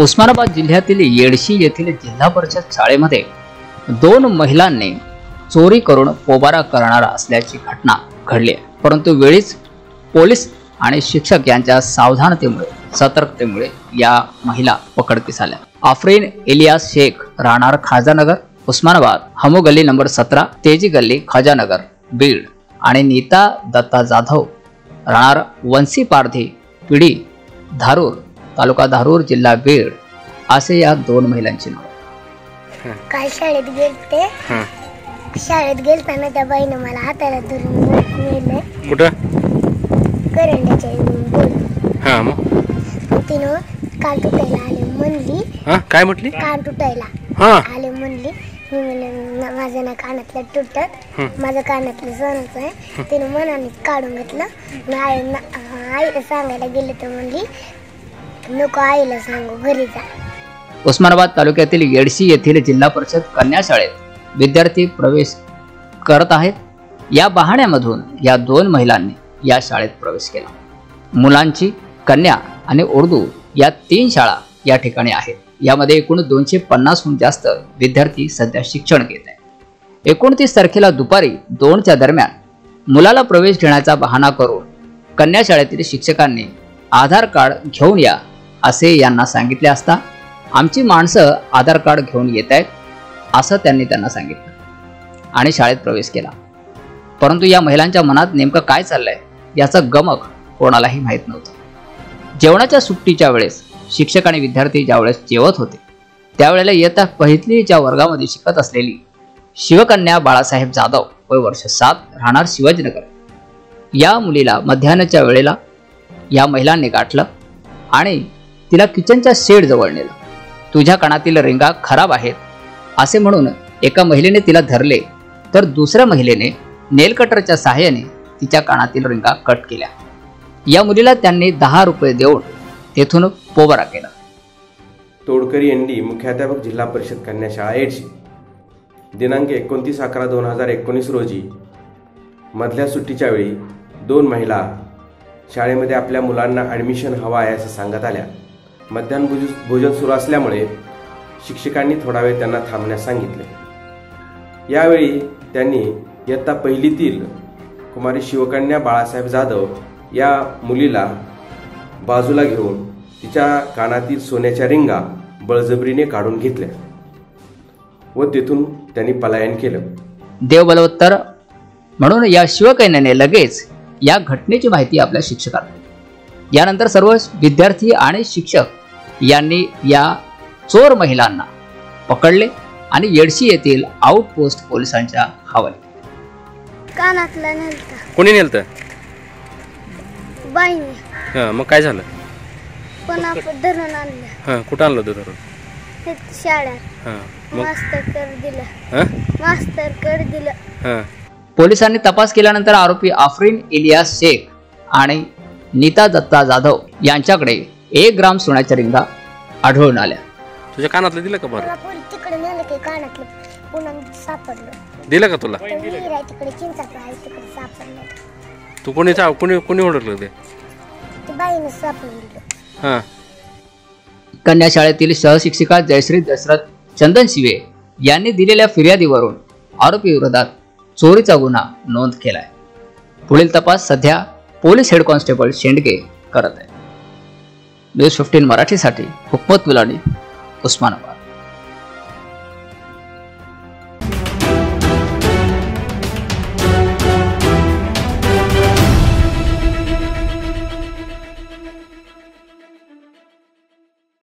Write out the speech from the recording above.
उस्मानाबाद जिल्ह्यातील येडशी येथील जिल्हा परिषद शाळेमध्ये दोन महिलांनी चोरी करून पोबारा करणार असल्याची घटना घडली आहे. परंतु वेळीच पोलीस आणि शिक्षक यांच्या सावधानतेमुळे सतर्कतेमुळे या महिला पकडकीस आल्या आफरीन इलियास शेख राहणार खाजानगर उस्मानाबाद. हमो गल्ली नंबर सतरा तेजी गल्ली खाजानगर बीड. आणि नीता दत्ता जाधव राहणार वंशी पारधी पिढी धारूर तालुका धारूर जिल्हा बीड असे या दोन महिलांची नाव. काल शाळेत गेलते. हां. शाळेत गेलताना त्या बाईनं मला हाताला धरून नेलं. कुठं? करंड्याच्या बोल हां मग? तिनं कान तुटायला आले म्हणली. हां काय म्हटली? कान तुटायला हां. आले म्हणली. मी म्हणलं "ना- माझं ना कानातलं तुटत. हं. माझं कानातलं सोनच आहे. तिनं मनाने काढून घेतलं. मी आई ना- आईला सांगायला गेले तर म्हणली नको आईला सांगू घरी जा. उस्मानाबाद तालुक्यातील येडशी येथील जिल्हा परिषद कन्या शाळेत विद्यार्थी प्रवेश करत आहेत. या बहाण्यामधून या दोन महिलांनी या शाळेत प्रवेश केला. मुलांची कन्या आणि उर्दू या तीन शाळा या ठिकाणी आहेत. यामध्ये एकूण दोनशे पन्नासहून जास्त विद्यार्थी सध्या शिक्षण घेत आहेत. एकोणतीस तारखेला दुपारी दोनच्या दरम्यान मुलाला प्रवेश घेण्याचा बहाणा करून कन्या शाळेतील शिक्षकांनी आधार कार्ड घेऊन या असे यांना सांगितले असता आमची माणसं आधार कार्ड घेऊन येत आहेत असं त्यांनी त्यांना सांगितलं. आणि शाळेत प्रवेश केला. परंतु या महिलांच्या मनात नेमकं काय चाललंय याचं गमक कोणालाही माहीत नव्हतं. जेवणाच्या सुट्टीच्या वेळेस शिक्षक आणि विद्यार्थी ज्यावेळेस जेवत होते त्यावेळेला इयत्ता पहिलीच्या वर्गामध्ये शिकत असलेली शिवकन्या बाळासाहेब जाधव वय वर्ष सात राहणार शिवाजीनगर. या मुलीला मध्यान्हच्या वेळेला या महिलांनी गाठलं आणि तिला किचनच्या शेड जवळ नेलं. तुझ्या कानातील रिंगा खराब आहेत असे म्हणून एका महिलेने तिला धरले. तर दुसऱ्या महिलेने नेल कटरच्या सहाय्याने तिच्या कानातील रिंगा कट केल्या. या मुलीला त्यांनी दहा रुपये देऊन तेथून पोबारा केला. तोडकरी यांनी मुख्याध्यापक जिल्हा परिषद कन्या शाळा एडशी. दिनांक एकोणतीस अकरा दोन हजार एकोणीस रोजी मधल्या सुट्टीच्या वेळी दोन महिला शाळेमध्ये आपल्या मुलांना ॲडमिशन हवं आहे असं सांगत आल्या. मध्यान्ह भोजन सुरू असल्यामुळे शिक्षकांनी थोडा वेळ त्यांना थांबण्यास सांगितले. यावेळी त्यांनी इयत्ता पहिलीतील कुमारी शिवकन्या बाळासाहेब जाधव या मुलीला बाजूला घेऊन तिच्या कानातील सोन्याच्या रिंगा बळजबरीने काढून घेतल्या व तेथून त्यांनी पलायन केलं. देव बलवत्तर म्हणून या शिवकन्याने लगेच या घटनेची माहिती आपल्या शिक्षकांना यानंतर सर्व विद्यार्थी आणि शिक्षक यांनी या चोर महिलांना पकडले आणि येडशी येथील आउटपोस्ट पोलिसांच्या हवाले. कानातला कोणी नेलतं? बाईने. हां मग काय झालं? पण आपण धरून आणलं. हां कुठं आणलं होतं धरून? हे शाळेत. हां मग? मास्तर कर दिलं. हां? मास्तर कर दिलं. हां. पोलिसांनी तपास केल्यानंतर आरोपी आफरीन इलियास शेख आणि नीता दत्ता जाधव यांच्याकडे एक ग्राम सोन्याच्या रिंगा आढळून आल्या. तुझ्या कानातलं दिलं का बरं? मला पोरी तिकडे नेलं की कानातलं पुन्हा सापडलं. दिलं का तुला? तर विहीर आहे तिकडे चिंचाचं आहे तिकडे सापडलं. तू कोणी चा कोणी कोणी ओळखलं ते? ते बाईनं सापडून दिलं. हां. कन्या शाळेतील सहशिक्षिका जयश्री दशरथ चंदन शिवे यांनी दिलेल्या फिर्यादीवरून आरोपी विरोधात चोरीचा गुन्हा नोंद केलाय. पुढील तपास सध्या पोलीस हेड कॉन्स्टेबल शेंडगे करत आहे. न्यूज फिफ्टीन मराठीसाठी हुकमत विलानी उस्मानाबाद.